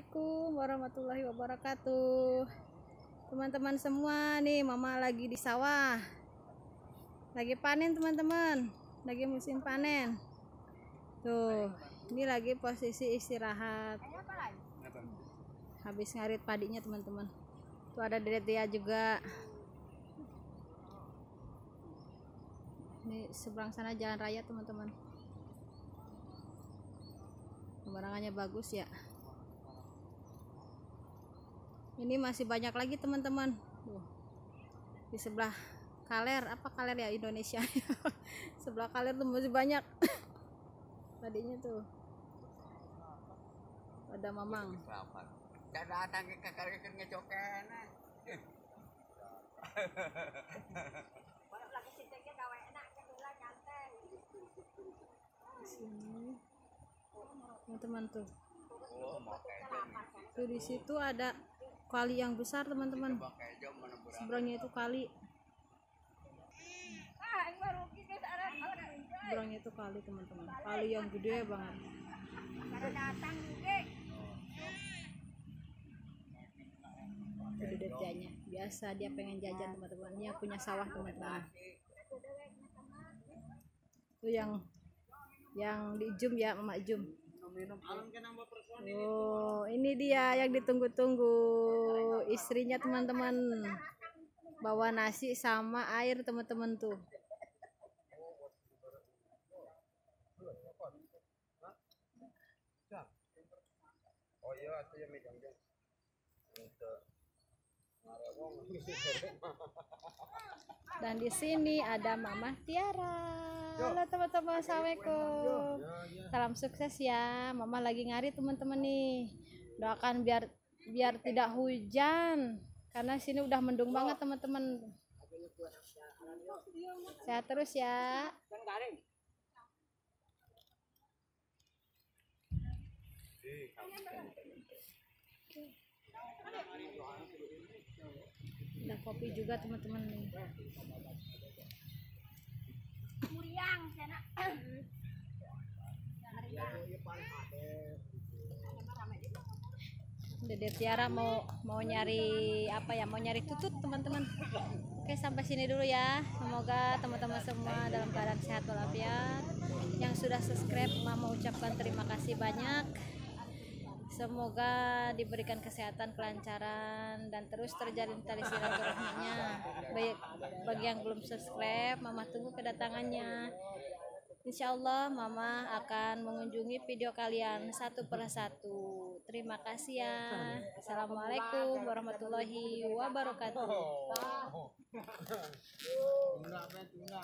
Assalamualaikum warahmatullahi wabarakatuh. Teman-teman semua nih mama lagi di sawah. Lagi panen teman-teman. Lagi musim panen. Tuh ini lagi posisi istirahat. Habis ngarit padinya teman-teman. Tuh ada dia juga. Ini seberang sana jalan raya teman-teman. Pemandangannya bagus ya ini masih banyak lagi teman-teman. Di sebelah kaler apa kaler ya Indonesia? Sebelah kaler tuh masih banyak. Tadinya tuh. Ada mamang. Datang ke sini teman-teman tuh. Tuh di situ ada kali yang besar teman-teman. Seberangnya itu kali. Seberangnya itu kali teman-teman. Kali yang gede banget. Itu detailnya biasa dia pengen jajan teman-teman. Ini yang punya sawah teman-teman. Itu yang yang di jum ya mama jum Oh, ini dia yang ditunggu-tunggu istrinya teman-teman. Bawa nasi sama air teman-teman tuh. Oh iya, itu yang megang Dan di sini ada Mama Tiara. Halo teman-teman, assalamualaikum. Salam sukses ya. Mama lagi ngari teman-teman nih. Doakan biar biar tidak hujan karena sini udah mendung banget teman-teman. Sehat terus ya. Ada kopi juga teman-teman nih. Dede Tiara mau mau nyari apa ya? Mau nyari tutut teman-teman. Oke sampai sini dulu ya. Semoga teman-teman semua dalam keadaan sehat walafiat. Yang sudah subscribe, mama ucapkan terima kasih banyak. Semoga diberikan kesehatan, kelancaran, dan terus terjalin tali silaturahminya. Baik, bagi yang belum subscribe, Mama tunggu kedatangannya. Insya Allah, Mama akan mengunjungi video kalian satu per satu. Terima kasih ya. Assalamualaikum warahmatullahi wabarakatuh.